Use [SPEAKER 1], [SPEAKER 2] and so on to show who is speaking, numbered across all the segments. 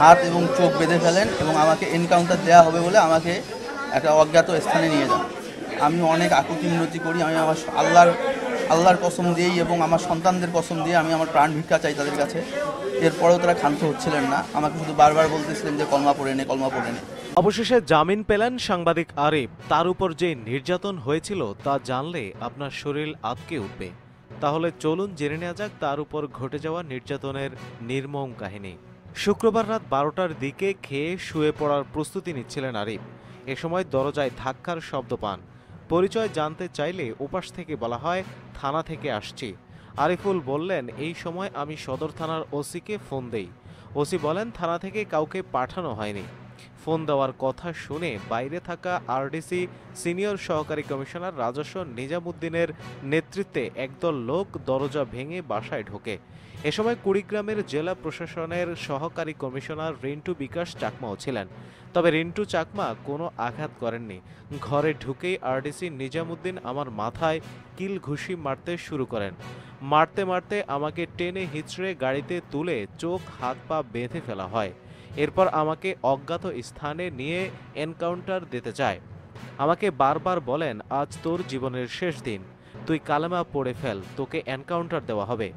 [SPEAKER 1] হাত এবং চোখ বেঁধে ফেলেন এবং আমাকে এনকাউন্টার দেওয়া হবে বলে আমাকে একটা অজ্ঞাত স্থানে নিয়ে যান। আমি অনেক আকুতি মিনতি করি, আমি আমার আল্লাহর আল্লাহর কসম দিয়েই এবং আমার সন্তানদের কসম দিয়ে আমি আমার প্রাণ ভিক্ষা চাই তাদের কাছে। এরপরেও তারা ক্ষান্ত হচ্ছিলেন না। আমাকে শুধু বারবার বলতেছিলেন যে, কলমা পড়ে নে, কলমা পড়ে নে।
[SPEAKER 2] অবশেষে জামিন পেলেন সাংবাদিক আরিফ। তার উপর যে নির্যাতন হয়েছিল তা জানলে আপনার শরীর আটকে উঠবে। তাহলে চলুন জেনে নেওয়া যাক তার উপর ঘটে যাওয়া নির্যাতনের নির্মম কাহিনী। শুক্রবার রাত বারোটার দিকে খেয়ে শুয়ে পড়ার প্রস্তুতি নিচ্ছিলেন আরিফ। এ সময় দরজায় ধাক্কার শব্দ পান। পরিচয় জানতে চাইলে ওপাশ থেকে বলা হয়, থানা থেকে আসছি। আরিফুল বললেন, এই সময় আমি সদর থানার ওসিকে ফোন দেই। ওসি বলেন, থানা থেকে কাউকে পাঠানো হয়নি। ফোন দেওয়ার কথা শুনে বাইরে থাকা আরডিসি সিনিয়র সহকারী কমিশনার রাজস্ব নিজামুদ্দিনের নেতৃত্বে একদল লোক দরজা ভেঙে বাসায় ঢোকে। এ সময় কুড়িগ্রামের জেলা প্রশাসনের সহকারী কমিশনার রিন্টু বিকাশ চাকমাও ছিলেন। তবে রিন্টু চাকমা কোনো আঘাত করেননি। ঘরে ঢুকেই আরডিসি নিজামুদ্দিন আমার মাথায় কিল ঘুষি মারতে শুরু করেন। মারতে মারতে আমাকে টেনে হিচড়ে গাড়িতে তুলে চোখ, হাত, পা বেঁধে ফেলা হয়। এরপর আমাকে অজ্ঞাত স্থানে নিয়ে এনকাউন্টার দিতে চায়। আমাকে বারবার বলেন, আজ তোর জীবনের শেষ দিন। তুই কালেমা পড়ে ফেল, তোকে এনকাউন্টার দেওয়া হবে।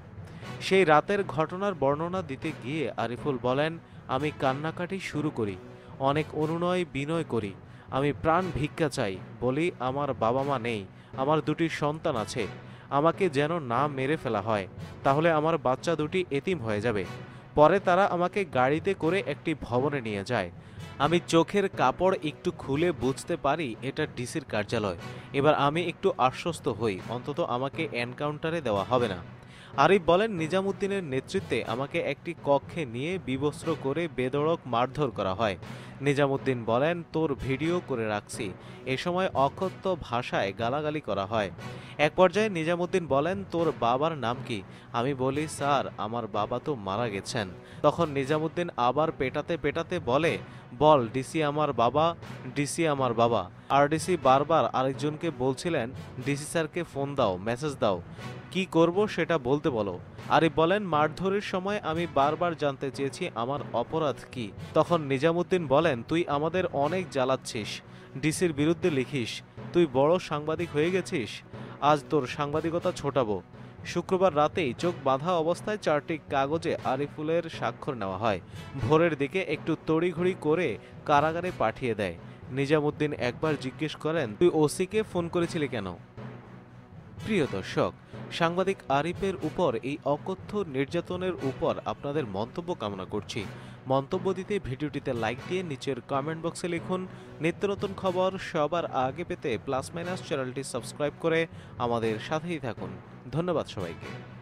[SPEAKER 2] সেই রাতের ঘটনার বর্ণনা দিতে গিয়ে আরিফুল বলেন, আমি কান্নাকাটি শুরু করি, অনেক অনুনয় বিনয় করি। আমি প্রাণ ভিক্ষা চাই, বলি আমার বাবা মা নেই, আমার দুটি সন্তান আছে। আমাকে যেন না মেরে ফেলা হয়, তাহলে আমার বাচ্চা দুটি এতিম হয়ে যাবে। পরে তারা আমাকে গাড়িতে করে একটি ভবনে নিয়ে যায়। আমি চোখের কাপড় একটু খুলে বুঝতে পারি এটা ডিসির কার্যালয়। এবার আমি একটু আশ্বস্ত হই, অন্তত আমাকে এনকাউন্টারে দেওয়া হবে না। আরিফ বলেন, নিজামুদ্দিনের নেতৃত্বে আমাকে একটি কক্ষে নিয়ে বিবস্ত্র করে বেদড়ক মারধর করা হয়। নিজামুদ্দিন বলেন, তোর ভিডিও করে রাখছি। এ সময় অকথ্য ভাষায় গালাগালি করা হয়। এক পর্যায়ে নিজামুদ্দিন বলেন, তোর বাবার নাম কি? আমি বলি, স্যার, আমার বাবা তো মারা গেছেন। তখন নিজামুদ্দিন আবার পেটাতে পেটাতে বলে, বল, ডিসি আমার বাবা, ডিসি আমার বাবা। আরডিসি বারবার আরেকজনকে বলছিলেন, ডিসি স্যারকে ফোন দাও, মেসেজ দাও। কি করব সেটা বলতে বলো। আরিফ বলেন, মারধরের সময় আমি বারবার জানতে চেয়েছি আমার অপরাধ কি। তখন নিজামুদ্দিন বলেন, তুই আমাদের অনেক জ্বালাচ্ছিস, ডিসির বিরুদ্ধে লিখিস। তুই বড় সাংবাদিক হয়ে গেছিস। আজ তোর সাংবাদিকতা ছোটাবো। শুক্রবার রাতেই চোখ বাঁধা অবস্থায় চারটি কাগজে আরিফুলের স্বাক্ষর নেওয়া হয়। ভোরের দিকে একটু তড়িঘড়ি করে কারাগারে পাঠিয়ে দেয়। নিজামুদ্দিন একবার জিজ্ঞেস করেন, তুই ওসিকে ফোন করেছিলি কেন? প্রিয় দর্শক, সাংবাদিক আরিফের উপর এই অকথ্য নির্যাতনের উপর আপনাদের মন্তব্য কামনা করছি। মন্তব্য দিতে ভিডিওটিতে লাইক দিয়ে নিচের কমেন্ট বক্সে লিখুন। নিত্য নতুন খবর সবার আগে পেতে প্লাস মাইনাস চ্যানেলটি সাবস্ক্রাইব করে আমাদের সাথেই থাকুন। ধন্যবাদ সবাইকে।